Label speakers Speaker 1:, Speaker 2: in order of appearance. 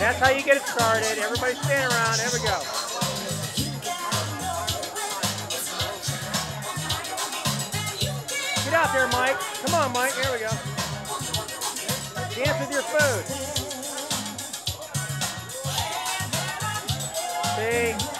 Speaker 1: That's how you get it started. Everybody stand around. There we go. Get out there, Mike. Come on, Mike. There we go. Dance with your food. See?